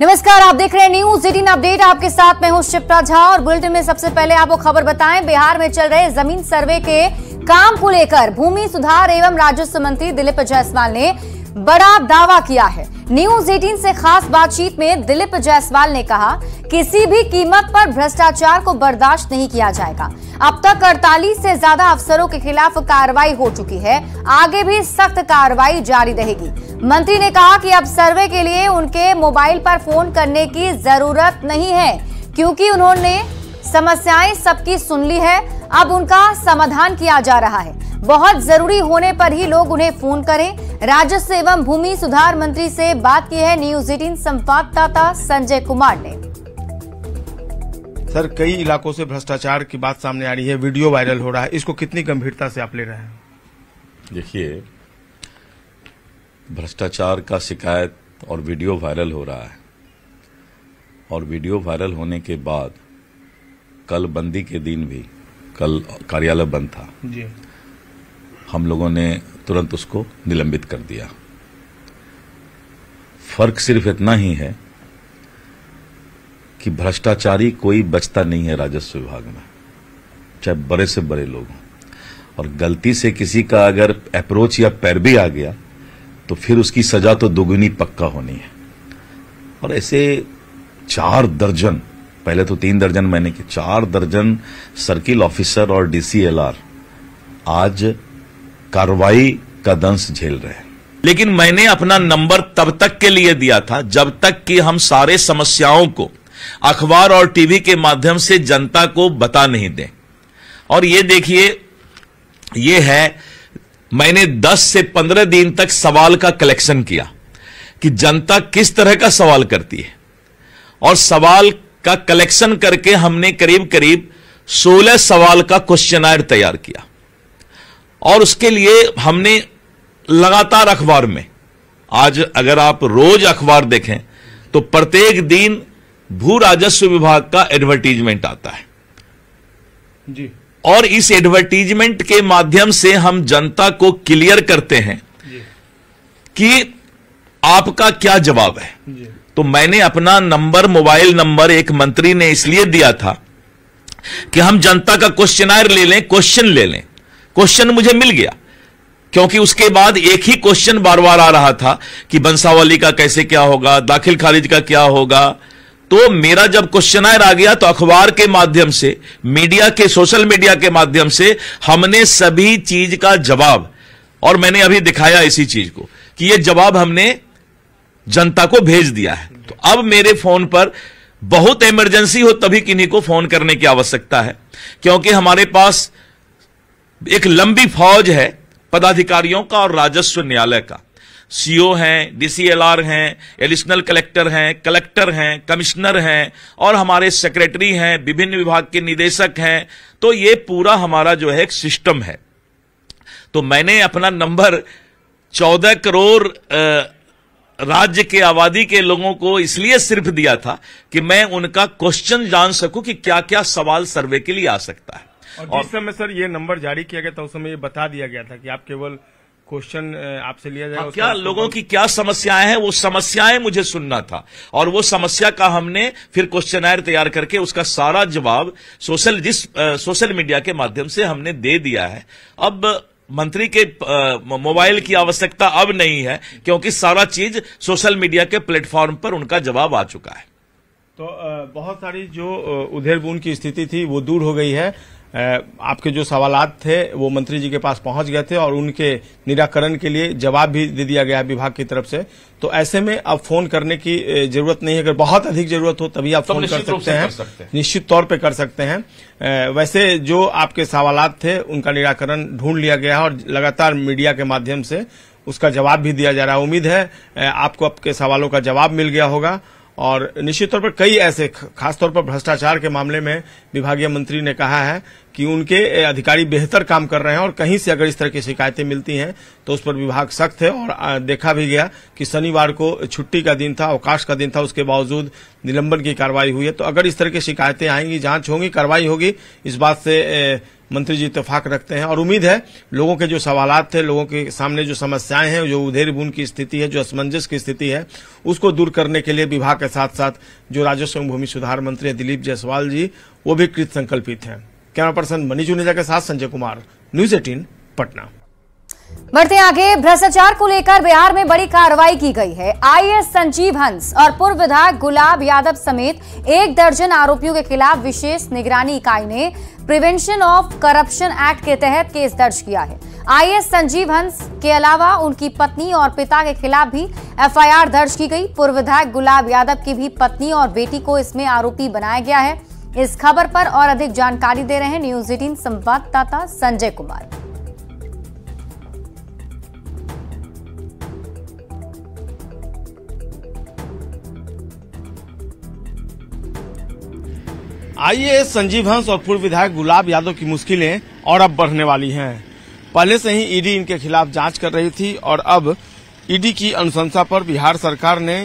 नमस्कार, आप देख रहे हैं न्यूज़ एटीन अपडेट आपके साथ मैं हूँ शिप्रा झा और बुलेटिन में सबसे पहले आपको खबर बताएँ, बिहार में चल रहे ज़मीन सर्वे के काम को लेकर भूमि सुधार एवं राजस्व मंत्री दिलीप जायसवाल ने बड़ा दावा किया है। न्यूज़ 18 से खास बातचीत में दिलीप जायसवाल ने कहा किसी भी कीमत पर भ्रष्टाचार को बर्दाश्त नहीं किया जाएगा। अब तक 48 से ज़्यादा अफसरों के खिलाफ कार्रवाई हो चुकी है। आगे भी सख्त कार्रवाई जारी रहेगी। मंत्री ने कहा कि अब सर्वे के लिए उनके मोबाइल पर फ़ोन करने की ज़रूरत नहीं है, क्योंकि उन्होंने समस्याएँ सबकी सुन ली है। अब उनका समाधान किया जा रहा है। बहुत ज़रूरी होने पर ही लोग उन्हें फ़ोन करें। राजस्व एवं भूमि सुधार मंत्री से बात की है न्यूज़ एटीन संवाददाता संजय कुमार ने। सर कई इलाकों से भ्रष्टाचार की बात सामने आ रही है वीडियो वायरल हो रहा है। इसको कितनी गंभीरता से आप ले रहे हैं? देखिए भ्रष्टाचार का शिकायत और वीडियो वायरल हो रहा है। और वीडियो वायरल होने के बाद कल बंदी के दिन भी कल कार्यालय बंद था। जी। हम लोगों ने तुरंत उसको निलंबित कर दिया। फ़र्क सिर्फ़ इतना ही है कि भ्रष्टाचारी कोई बचता नहीं है राजस्व विभाग में, चाहे बड़े से बड़े लोग हों। और गलती से किसी का अगर अप्रोच या पैर भी आ गया तो फिर उसकी सजा तो दुगुनी पक्का होनी है। और ऐसे चार दर्जन, पहले तो तीन दर्जन मैंने की चार दर्जन सर्किल ऑफिसर और डीसीएलआर आज कार्रवाई का दंश झेल रहे हैं। लेकिन मैंने अपना नंबर तब तक के लिए दिया था, जब तक कि हम सारे समस्याओं को अखबार और टीवी के माध्यम से जनता को बता नहीं दें। और ये देखिए, ये है, मैंने 10 से 15 दिन तक सवाल का कलेक्शन किया कि जनता किस तरह का सवाल करती है। और सवाल का कलेक्शन करके हमने करीब करीब 16 सवाल का क्वेश्चन तैयार किया। और उसके लिए हमने लगातार अखबार में। आज अगर आप रोज अखबार देखें तो प्रत्येक दिन भू राजस्व विभाग का एडवर्टीजमेंट आता है। जी। और इस एडवर्टीजमेंट के माध्यम से हम जनता को क्लियर करते हैं कि आपका क्या जवाब है। तो मैंने अपना नंबर मोबाइल नंबर एक मंत्री ने इसलिए दिया था कि हम जनता का क्वेश्चनायर ले लें क्वेश्चन ले लें। क्वेश्चन मुझे मिल गया। क्योंकि उसके बाद एक ही क्वेश्चन बार बार आ रहा था कि बंसावली का कैसे क्या होगा, दाखिल खारिज का क्या होगा। तो मेरा जब क्वेश्चन क्वेश्चनायर आ गया तो अखबार के माध्यम से, मीडिया के, सोशल मीडिया के माध्यम से हमने सभी चीज़ का जवाब, और मैंने अभी दिखाया इसी चीज़ को, कि यह जवाब हमने जनता को भेज दिया है। तो अब मेरे फ़ोन पर बहुत इमरजेंसी हो तभी किन्हीं को फ़ोन करने की आवश्यकता है, क्योंकि हमारे पास एक लंबी फौज है पदाधिकारियों का और राजस्व न्यायालय का। सीओ हैं, डीसीएलआर हैं, एडिशनल कलेक्टर हैं कलेक्टर हैं, कमिश्नर हैं और हमारे सेक्रेटरी हैं, विभिन्न विभाग के निदेशक हैं। तो ये पूरा हमारा जो है एक सिस्टम है। तो मैंने अपना नंबर चौदह करोड़ राज्य के आबादी के लोगों को इसलिए सिर्फ़ दिया था कि मैं उनका क्वेश्चन जान सकूँ कि क्या क्या सवाल सर्वे के लिए आ सकता है। और जिस समय सर ये नंबर जारी किया गया था उस समय ये बता दिया गया था कि आप केवल क्वेश्चन आपसे लिया जाएगा हाँ, क्या लोगों की क्या समस्याएँ हैं? वो समस्याएँ मुझे सुनना था। और वो समस्या का हमने फिर क्वेश्चनायर तैयार करके उसका सारा जवाब सोशल जिस सोशल मीडिया के माध्यम से हमने दे दिया है। अब मंत्री के मोबाइल की आवश्यकता अब नहीं है क्योंकि सारा चीज़ सोशल मीडिया के प्लेटफॉर्म पर उनका जवाब आ चुका है। तो बहुत सारी जो अ, उधेड़ बून की स्थिति थी वो दूर हो गई है। आपके जो सवालात थे वो मंत्री जी के पास पहुँच गए थे और उनके निराकरण के लिए जवाब भी दे दिया गया विभाग की तरफ़ से। तो ऐसे में अब फ़ोन करने की ज़रूरत नहीं है। अगर बहुत अधिक ज़रूरत हो तभी आप तब फ़ोन कर सकते हैं। निश्चित तौर पे कर सकते हैं। वैसे जो आपके सवालात थे उनका निराकरण ढूंढ लिया गया है और लगातार मीडिया के माध्यम से उसका जवाब भी दिया जा रहा है। उम्मीद है आपको आपके सवालों का जवाब मिल गया होगा। और निश्चित तौर पर कई ऐसे, खासतौर पर भ्रष्टाचार के मामले में विभागीय मंत्री ने कहा है कि उनके अधिकारी बेहतर काम कर रहे हैं और कहीं से अगर इस तरह की शिकायतें मिलती हैं तो उस पर विभाग सख्त है और देखा भी गया कि शनिवार को छुट्टी का दिन था, अवकाश का दिन था, उसके बावजूद निलंबन की कार्रवाई हुई है। तो अगर इस तरह की शिकायतें आएँगी, जाँच होंगी, कार्रवाई होगी, इस बात से मंत्री जी इतफाक रखते हैं। और उम्मीद है, लोगों के जो सवाल थे, लोगों के सामने जो समस्याएँ हैं, जो उधेर बुन की स्थिति है, जो असमंजस की स्थिति है, उसको दूर करने के लिए विभाग के साथ साथ जो राजस्व एवं भूमि सुधार मंत्री दिलीप जायसवाल जी, वो भी कृत संकल्पित हैं। कैमरा पर्सन मनीष जुनेजा के साथ संजय कुमार, न्यूज़ एटीन, पटना। बढ़ते आगे। भ्रष्टाचार को लेकर बिहार में बड़ी कार्रवाई की गई है। आईएएस संजीव हंस और पूर्व विधायक गुलाब यादव समेत एक दर्जन आरोपियों के खिलाफ विशेष निगरानी इकाई ने प्रिवेंशन ऑफ़ करप्शन एक्ट के तहत केस दर्ज किया है। आईएएस संजीव हंस के अलावा उनकी पत्नी और पिता के खिलाफ भी एफआईआर दर्ज की गई। पूर्व विधायक गुलाब यादव की भी पत्नी और बेटी को इसमें आरोपी बनाया गया है। इस खबर पर और अधिक जानकारी दे रहे हैं न्यूज़ एटीन संवाददाता संजय कुमार। आइए संजीव हंस और पूर्व विधायक गुलाब यादव की मुश्किलें और अब बढ़ने वाली हैं। पहले से ही ईडी इनके खिलाफ जाँच कर रही थी और अब ईडी की अनुशंसा पर बिहार सरकार ने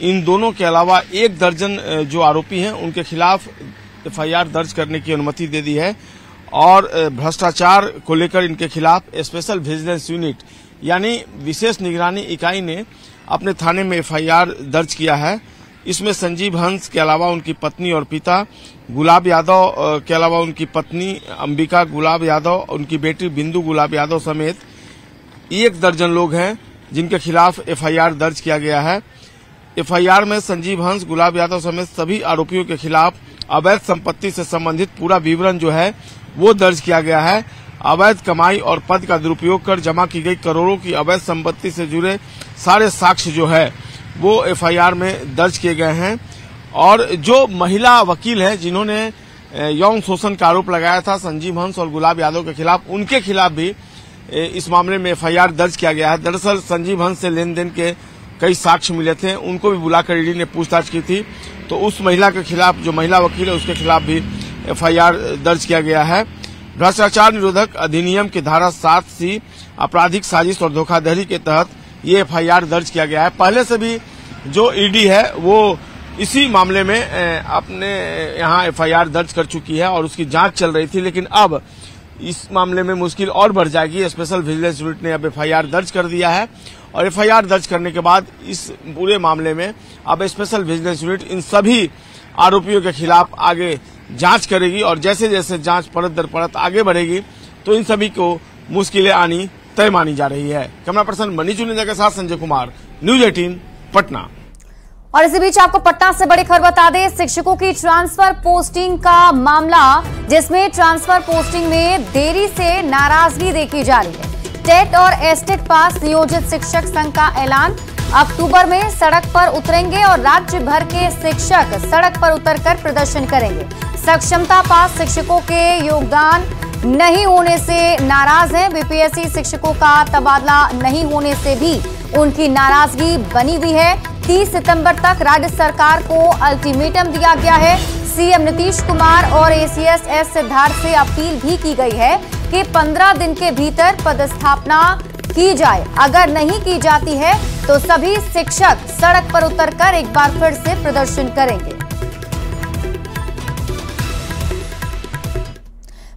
इन दोनों के अलावा एक दर्जन जो आरोपी हैं, उनके खिलाफ एफआईआर दर्ज करने की अनुमति दे दी है और भ्रष्टाचार को लेकर इनके खिलाफ स्पेशल विजिलेंस यूनिट, यानी विशेष निगरानी इकाई ने अपने थाने में एफआईआर दर्ज किया है। इसमें संजीव हंस के अलावा उनकी पत्नी और पिता, गुलाब यादव के अलावा उनकी पत्नी अंबिका गुलाब यादव, उनकी बेटी बिंदु गुलाब यादव समेत एक दर्जन लोग हैं, जिनके खिलाफ एफआईआर दर्ज किया गया है। एफआईआर में संजीव हंस, गुलाब यादव समेत सभी आरोपियों के खिलाफ अवैध संपत्ति से संबंधित पूरा विवरण जो है, वो दर्ज किया गया है। अवैध कमाई और पद का दुरुपयोग कर जमा की गई करोड़ों की अवैध संपत्ति से जुड़े सारे साक्ष्य जो है वो एफआईआर में दर्ज किए गए हैं। और जो महिला वकील है, जिन्होंने यौन शोषण का आरोप लगाया था, संजीव हंस और गुलाब यादव के खिलाफ, उनके खिलाफ भी इस मामले में एफआईआर दर्ज किया गया है। दरअसल, संजीव हंस से लेन देन के कई साक्ष्य मिले थे। उनको भी बुलाकर ईडी ने पूछताछ की थी। तो उस महिला के खिलाफ, जो महिला वकील है, उसके खिलाफ भी एफआईआर दर्ज किया गया है। भ्रष्टाचार निरोधक अधिनियम की धारा सात सी, आपराधिक साजिश और धोखाधड़ी के तहत ये एफआईआर दर्ज किया गया है। पहले से भी जो ईडी है, वो इसी मामले में अपने, यहाँ एफआईआर दर्ज कर चुकी है और उसकी जाँच चल रही थी, लेकिन अब इस मामले में मुश्किल और बढ़ जाएगी। स्पेशल विजिलेंस यूनिट ने अब एफआईआर दर्ज कर दिया है और एफआईआर दर्ज करने के बाद इस पूरे मामले में अब स्पेशल विजिलेंस यूनिट इन सभी आरोपियों के खिलाफ आगे जाँच करेगी और जैसे जैसे जाँच परत दर परत आगे बढ़ेगी तो इन सभी को मुश्किलें आनी तय मानी जा रही है। कैमरा पर्सन मनीष जुनेजा के साथ संजय कुमार, न्यूज़ एटीन, पटना। और इसी बीच आपको पटना से बड़ी खबर बता दें, शिक्षकों की ट्रांसफ़र पोस्टिंग का मामला, जिसमें ट्रांसफ़र पोस्टिंग में देरी से नाराज़गी देखी जा रही है। टेट और एसटेट पास नियोजित शिक्षक संघ का ऐलान। अक्टूबर में सड़क पर उतरेंगे और राज्य भर के शिक्षक सड़क पर उतरकर प्रदर्शन करेंगे। सक्षमता पास शिक्षकों के योगदान नहीं होने से नाराज़ हैं बीपीएससी शिक्षकों का तबादला नहीं होने से भी उनकी नाराज़गी बनी हुई है। 30 सितंबर तक राज्य सरकार को अल्टीमेटम दिया गया है। सीएम नीतीश कुमार और एसीएस एस सिद्धार्थ से अपील भी की गई है कि 15 दिन के भीतर पदस्थापना की जाए। अगर नहीं की जाती है तो सभी शिक्षक सड़क पर उतरकर एक बार फिर से प्रदर्शन करेंगे।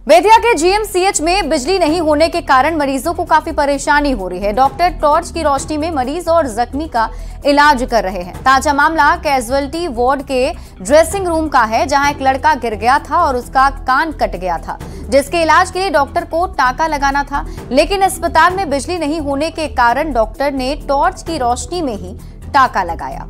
बेतिया के जीएमसीएच में बिजली नहीं होने के कारण मरीजों को काफ़ी परेशानी हो रही है। डॉक्टर टॉर्च की रोशनी में मरीज़ और जख्मी का इलाज कर रहे हैं। ताज़ा मामला कैजुअलिटी वार्ड के ड्रेसिंग रूम का है, जहाँ एक लड़का गिर गया था और उसका कान कट गया था, जिसके इलाज के लिए डॉक्टर को टाका लगाना था। लेकिन अस्पताल में बिजली नहीं होने के कारण डॉक्टर ने टॉर्च की रोशनी में ही टाका लगाया।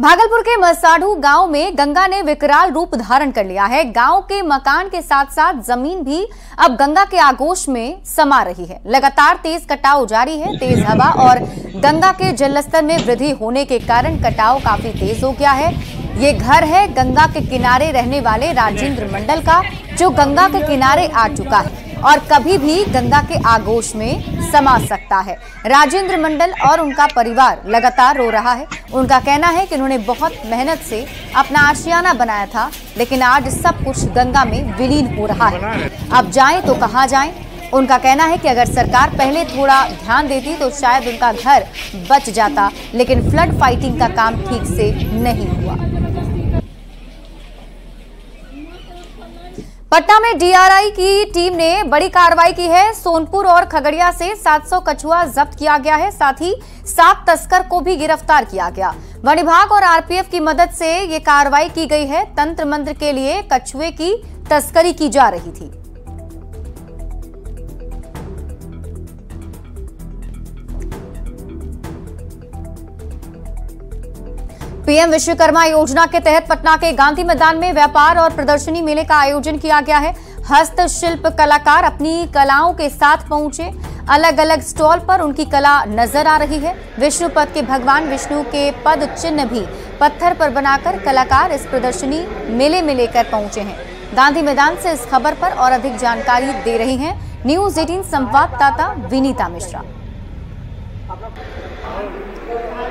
भागलपुर के मसाढ़ू गाँव में गंगा ने विकराल रूप धारण कर लिया है। गाँव के मकान के साथ साथ ज़मीन भी अब गंगा के आगोश में समा रही है। लगातार तेज कटाव जारी है, तेज हवा और गंगा के जलस्तर में वृद्धि होने के कारण कटाव काफ़ी तेज हो गया है। ये घर है गंगा के किनारे रहने वाले राजेंद्र मंडल का, जो गंगा के किनारे आ चुका है। और कभी भी गंगा के आगोश में समा सकता है। राजेंद्र मंडल और उनका परिवार लगातार रो रहा है। उनका कहना है कि उन्होंने बहुत मेहनत से अपना आशियाना बनाया था, लेकिन आज सब कुछ गंगा में विलीन हो रहा है। अब जाएँ तो कहाँ जाएँ? उनका कहना है कि अगर सरकार पहले थोड़ा ध्यान देती तो शायद उनका घर बच जाता, लेकिन फ्लड फाइटिंग का काम ठीक से नहीं हुआ। पटना में डीआरआई की टीम ने बड़ी कार्रवाई की है। सोनपुर और खगड़िया से 700 कछुआ जब्त किया गया है। साथ ही सात तस्कर को भी गिरफ़्तार किया गया। वन विभाग और आरपीएफ की मदद से ये कार्रवाई की गई है। तंत्र मंत्र के लिए कछुए की तस्करी की जा रही थी। पीएम विश्वकर्मा योजना के तहत पटना के गांधी मैदान में व्यापार और प्रदर्शनी मेले का आयोजन किया गया है। हस्तशिल्प कलाकार अपनी कलाओं के साथ पहुँचे। अलग अलग स्टॉल पर उनकी कला नज़र आ रही है। विष्णु पद के भगवान विष्णु के पद चिन्ह भी पत्थर पर बनाकर कलाकार इस प्रदर्शनी मेले में लेकर पहुँचे हैं। गांधी मैदान से इस खबर पर और अधिक जानकारी दे रही हैं न्यूज़ 18 संवाददाता विनीता मिश्रा।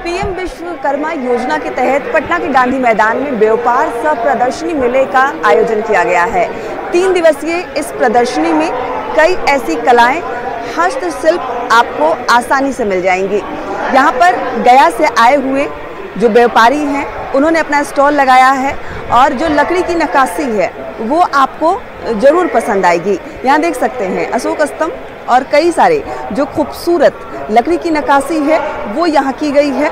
पीएम विश्वकर्मा योजना के तहत पटना के गांधी मैदान में व्यापार सह प्रदर्शनी मेले का आयोजन किया गया है। तीन दिवसीय इस प्रदर्शनी में कई ऐसी कलाएँ, हस्तशिल्प आपको आसानी से मिल जाएँगी। यहाँ पर गया से आए हुए जो व्यापारी हैं, उन्होंने अपना स्टॉल लगाया है और जो लकड़ी की नक्काशी है, वो आपको ज़रूर पसंद आएगी। यहाँ देख सकते हैं, अशोक स्तंभ और कई सारे जो खूबसूरत लकड़ी की नक्काशी है वो यहाँ की गई है।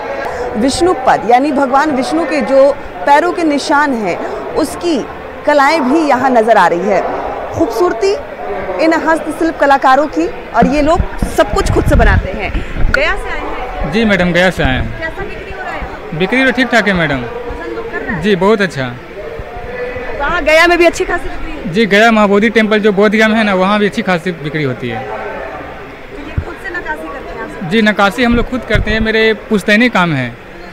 विष्णु पद यानी भगवान विष्णु के जो पैरों के निशान हैं उसकी कलाएँ भी यहाँ नज़र आ रही है। खूबसूरती इन हस्तशिल्प कलाकारों की और ये लोग सब कुछ खुद से बनाते हैं। गया से आए हैं? जी मैडम गया से आए हैं। बिक्री तो ठीक ठाक है मैडम। जी बहुत अच्छा। वहाँ गया में भी अच्छी खासी बिक्री जी गया महाबोधि टेंपल जो बोधगया में है ना वहाँ भी अच्छी खासी बिक्री होती है तो ये खुद से नकाशी करते हैं आप सब? जी नक्काशी हम लोग खुद करते हैं। मेरे पुश्तैनी काम है।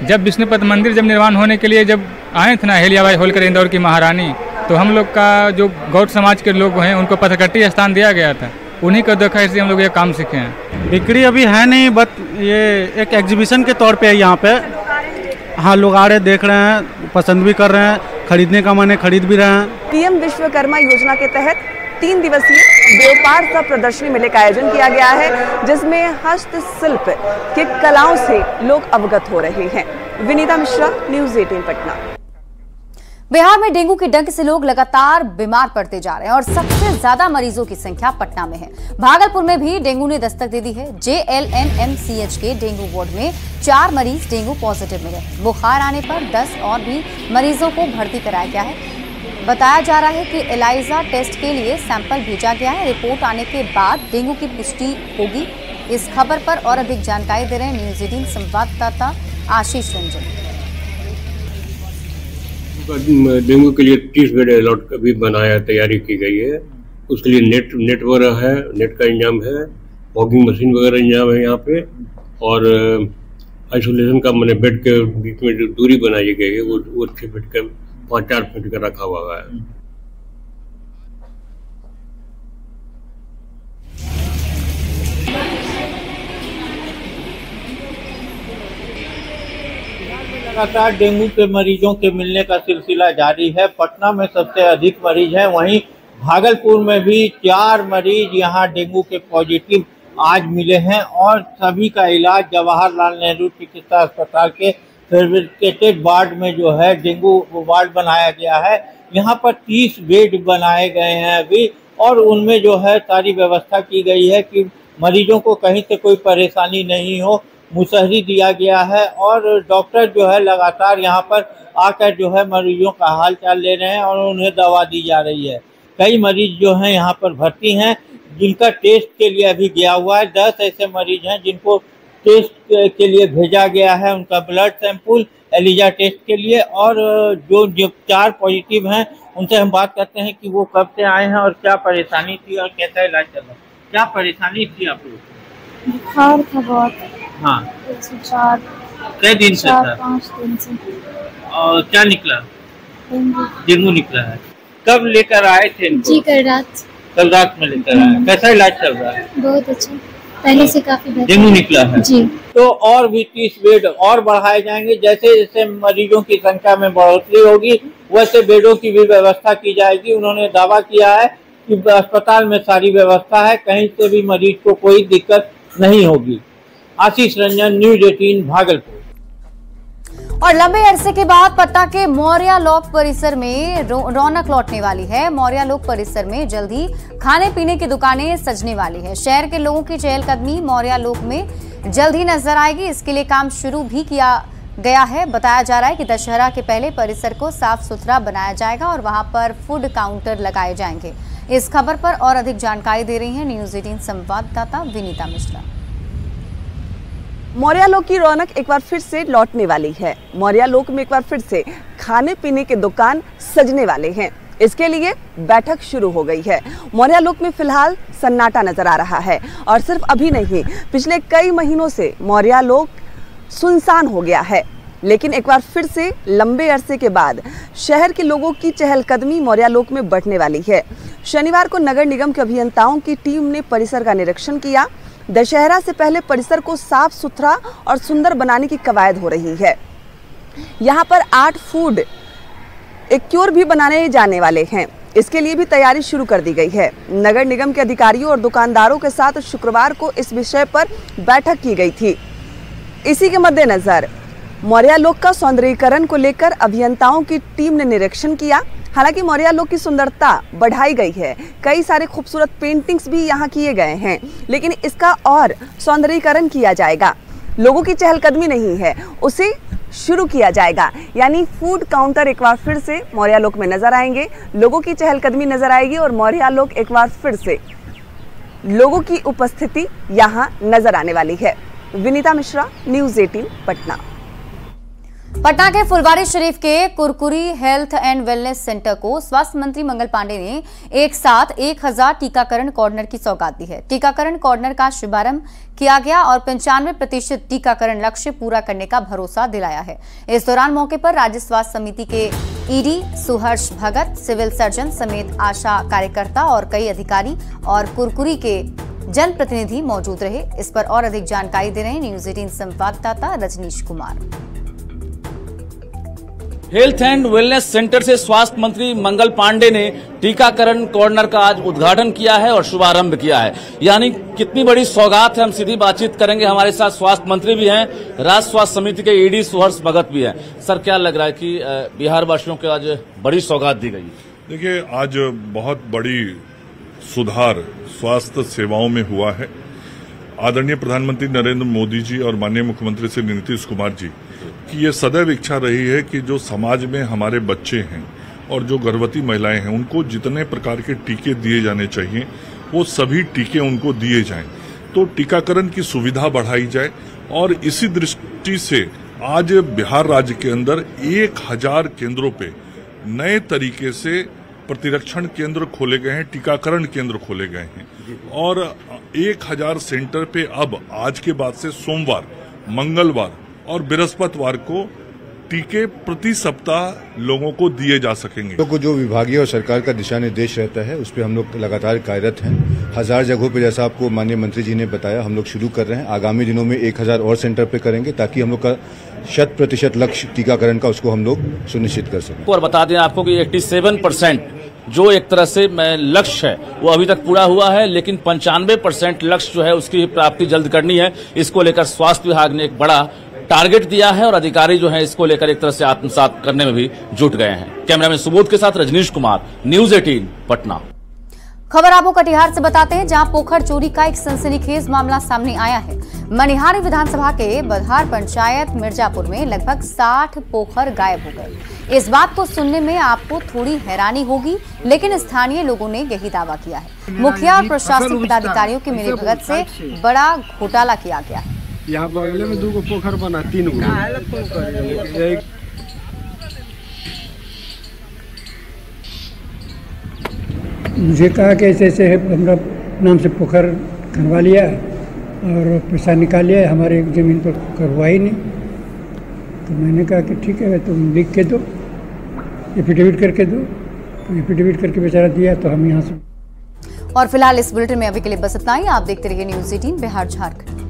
जब विष्णुपद मंदिर जब निर्माण होने के लिए जब आए थे ना हेलियाबाई होलकर इंदौर की महारानी तो हम लोग का जो गौड़ समाज के लोग हैं उनको पथकट्टी स्थान दिया गया था। उन्हीं को देखा इसलिए हम लोग ये काम सीखे हैं। बिक्री अभी है नहीं बट ये एक एग्जीबिशन के तौर पे है यहाँ पे। हाँ लोग आ रहे देख रहे हैं पसंद भी कर रहे हैं खरीदने का मन है खरीद भी रहे हैं। पीएम विश्वकर्मा योजना के तहत तीन दिवसीय व्यापार सह प्रदर्शनी मेले का आयोजन किया गया है, जिसमें हस्तशिल्प की कलाओं से लोग अवगत हो रहे हैं। विनीता मिश्रा न्यूज़ 18 पटना। बिहार में डेंगू के डंक से लोग लगातार बीमार पड़ते जा रहे हैं और सबसे ज़्यादा मरीजों की संख्या पटना में है। भागलपुर में भी डेंगू ने दस्तक दे दी है। जेएलएनएमसीएच के डेंगू वार्ड में चार मरीज़ डेंगू पॉजिटिव मिले। बुखार आने पर 10 और भी मरीजों को भर्ती कराया गया है। बताया जा रहा है कि एलाइजा टेस्ट के लिए सैंपल भेजा गया है। रिपोर्ट आने के बाद डेंगू की पुष्टि होगी। इस खबर पर और अधिक जानकारी दे रहे हैं न्यूज़ एटीन संवाददाता आशीष रंजन। डेंगू के लिए तीस बेड अलॉट अभी बनाया, तैयारी की गई है। उसके लिए नेट नेट वगैरह है, नेट का इंतज़ाम है फॉगिंग मशीन वगैरह इंतज़ाम है यहाँ पे। और आइसोलेशन का, मैंने बेड के बीच में जो दूरी बनाई गई है, वो वो छः फीट का पाँच चार फीट का रखा हुआ है। लगातार डेंगू के मरीजों के मिलने का सिलसिला जारी है। पटना में सबसे अधिक मरीज़ हैं, वहीं भागलपुर में भी चार मरीज़ यहाँ डेंगू के पॉजिटिव आज मिले हैं और सभी का इलाज जवाहरलाल नेहरू चिकित्सा अस्पताल के फेब्रिकेटेड वार्ड में जो है डेंगू वार्ड बनाया गया है। यहाँ पर तीस बेड बनाए गए हैं अभी और उनमें जो है सारी व्यवस्था की गई है कि मरीजों को कहीं से कोई परेशानी नहीं हो। मुसहरी दिया गया है और डॉक्टर जो है लगातार यहाँ पर आकर जो है मरीजों का हाल चाल ले रहे हैं और उन्हें दवा दी जा रही है। कई मरीज़ जो हैं यहाँ पर भर्ती हैं, जिनका टेस्ट के लिए अभी गया हुआ है। दस ऐसे मरीज़ हैं जिनको टेस्ट के लिए भेजा गया है उनका ब्लड सैंपल एलिजा टेस्ट के लिए। और जो जो चार पॉजिटिव हैं उनसे हम बात करते हैं कि वो कब से आए हैं और क्या परेशानी थी और कैसा इलाज चल रहा है। क्या परेशानी थी आप लोग बुखार था बहुत। हाँ। चार। कई दिन से था? दिन से। और क्या निकला? डेंगू। डेंगू निकला है। कब लेकर आए थे जी कल रात। कल रात में लेकर आए। कैसा इलाज चल रहा है? बहुत अच्छा। पहले से काफ़ी बेहतर डेंगू निकला है। जी। तो और भी तीस बेड और बढ़ाए जाएँगे जैसे जैसे मरीजों की संख्या में बढ़ोतरी होगी वैसे बेडों की भी व्यवस्था की जाएगी। उन्होंने दावा किया है कि अस्पताल में सारी व्यवस्था है कहीं से भी मरीज़ को कोई दिक्कत नहीं होगी। Ashish Ranjan news eighteen Bhagalpur. और लंबे अरसे के बाद पटना के मौर्या लोक परिसर में रौनक लौटने वाली है। मौर्या लोक परिसर में जल्द ही खाने पीने की दुकानें सजने वाली है। शहर के लोगों की चहलकदमी मौर्या लोक में जल्द ही नज़र आएगी। इसके लिए काम शुरू भी किया गया है। बताया जा रहा है कि दशहरा के पहले परिसर को साफ़ सुथरा बनाया जाएगा और वहाँ पर फ़ूड काउंटर लगाए जाएँगे। इस खबर पर और अधिक जानकारी दे रही है न्यूज़ एटीन संवाददाता विनीता मिश्रा। मौर्या लोक की रौनक एक बार फिर से लौटने वाली है। मौर्या लोक में एक बार फिर से खाने पीने के दुकान सजने वाले हैं। इसके लिए बैठक शुरू हो गई है। मौर्या लोक में फ़िलहाल सन्नाटा नज़र आ रहा है। और सिर्फ़ अभी नहीं, पिछले कई महीनों से मौर्या लोक सुनसान हो गया है। लेकिन एक बार फिर से लंबे अरसे के बाद शहर के लोगों की चहलकदमी मौर्या लोक में बढ़ने वाली है। शनिवार को नगर निगम के अभियंताओं की टीम ने परिसर का निरीक्षण किया। दशहरा से पहले परिसर को साफ़ सुथरा और सुंदर बनाने की कवायद हो रही है। यहाँ पर आठ फ़ूड एक क्योर भी बनाने जाने वाले हैं। इसके लिए भी तैयारी शुरू कर दी गई है। नगर निगम के अधिकारियों और दुकानदारों के साथ शुक्रवार को इस विषय पर बैठक की गई थी। इसी के मद्देनजर मौर्या लोक का सौंदर्यीकरण को लेकर अभियंताओं की टीम ने निरीक्षण किया। हालाँकि मौर्या लोक की सुंदरता बढ़ाई गई है। कई सारे खूबसूरत पेंटिंग्स भी यहाँ किए गए हैं, लेकिन इसका और सौंदर्यीकरण किया जाएगा। लोगों की चहलकदमी नहीं है, उसे शुरू किया जाएगा। यानी फ़ूड काउंटर एक बार फिर से मौर्या लोक में नज़र आएँगे। लोगों की चहलकदमी नज़र आएगी और मौर्या लोक एक बार फिर से लोगों की उपस्थिति यहाँ नज़र आने वाली है। विनीता मिश्रा न्यूज़ 18 पटना। पटना के फुलवारी शरीफ के Kurkuri health and wellness centre को स्वास्थ्य मंत्री मंगल पांडे ने एक साथ 1000 टीकाकरण कॉर्नर की सौगात दी है। टीकाकरण कॉर्नर का शुभारंभ किया गया और पंचानवे प्रतिशत टीकाकरण लक्ष्य पूरा करने का भरोसा दिलाया है। इस दौरान मौके पर राज्य स्वास्थ्य समिति के ED Suharsh Bhagat, civil surgeon समेत आशा कार्यकर्ता और कई अधिकारी और कुरकुरी के जनप्रतिनिधि मौजूद रहे। इस पर और अधिक जानकारी दे रहे न्यूज़ एटीन संवाददाता Rajnish Kumar. Health and wellness centre से स्वास्थ्य मंत्री मंगल पांडे ने टीकाकरण कॉर्नर का आज उद्घाटन किया है और शुभारंभ किया है। यानी कितनी बड़ी सौगात है, हम सीधी बातचीत करेंगे। हमारे साथ स्वास्थ्य मंत्री भी हैं, राज्य स्वास्थ्य समिति के ईडी सुहर्ष भगत भी हैं। सर, क्या लग रहा है कि बिहार वासियों को आज बड़ी सौगात दी गई देखिए, आज बहुत बड़ी सुधार स्वास्थ्य सेवाओं में हुआ है। आदरणीय प्रधानमंत्री नरेंद्र मोदी जी और माननीय मुख्यमंत्री श्री नीतीश कुमार जी की ये सदैव इच्छा रही है कि जो समाज में हमारे बच्चे हैं और जो गर्भवती महिलाएँ हैं, उनको जितने प्रकार के टीके दिए जाने चाहिए, वो सभी टीके उनको दिए जाएँ। तो टीकाकरण की सुविधा बढ़ाई जाए और इसी दृष्टि से आज बिहार राज्य के अंदर एक हज़ार केंद्रों पे नए तरीके से प्रतिरक्षण केंद्र खोले गए हैं, टीकाकरण केंद्र खोले गए हैं। और एक हज़ार सेंटर पे अब आज के बाद से सोमवार, मंगलवार और बृहस्पतिवार को टीके प्रति सप्ताह लोगों को दिए जा सकेंगे। लोगों को जो विभागीय और सरकार का दिशा निर्देश रहता है उस पर हम लोग लगातार कार्यरत हैं। हज़ार जगहों पे जैसा आपको माननीय मंत्री जी ने बताया हम लोग शुरू कर रहे हैं। आगामी दिनों में एक हज़ार और सेंटर पे करेंगे ताकि हम लोग का शत प्रतिशत लक्ष्य टीकाकरण का उसको हम लोग सुनिश्चित कर सकें। और बता दें आपको कि 87 परसेंट जो एक तरह से मैं लक्ष्य है वो अभी तक पूरा हुआ है लेकिन पंचानवे परसेंट लक्ष्य जो है उसकी प्राप्ति जल्द करनी है। इसको लेकर स्वास्थ्य विभाग ने एक बड़ा टारगेट दिया है और अधिकारी जो है इसको लेकर एक तरह से आत्मसात करने में भी जुट गए हैं। कैमरामैन सुबोध के साथ रजनीश कुमार न्यूज़ 18 पटना। खबर आपको कटिहार से बताते हैं जहाँ पोखर चोरी का एक सनसनीखेज मामला सामने आया है। मनिहारी विधानसभा के बधार पंचायत मिर्जापुर में लगभग 60 पोखर गायब हो गए। इस बात को सुनने में आपको थोड़ी हैरानी होगी लेकिन स्थानीय लोगों ने यही दावा किया है। मुखिया और प्रशासनिक पदाधिकारियों की मिलीभगत से बड़ा घोटाला किया गया है। यहाँ बगल में दू गो पोखर बना तीन गो एक मुझे कहा कि ऐसे ऐसे है हमरा नाम से पोखर खनवा लिया और पैसा निकाल लिया हमारे ज़मीन पर करवा ही नहीं। तो मैंने कहा कि ठीक है तुम लिख के दो एफिडेविट करके दो। तो एफिडेविट करके बेचारा दिया तो हम यहाँ से और फ़िलहाल इस बुलेटिन में अभी के लिए बस इतना ही। आप देखते रहिए न्यूज़ एटीन बिहार झारखंड।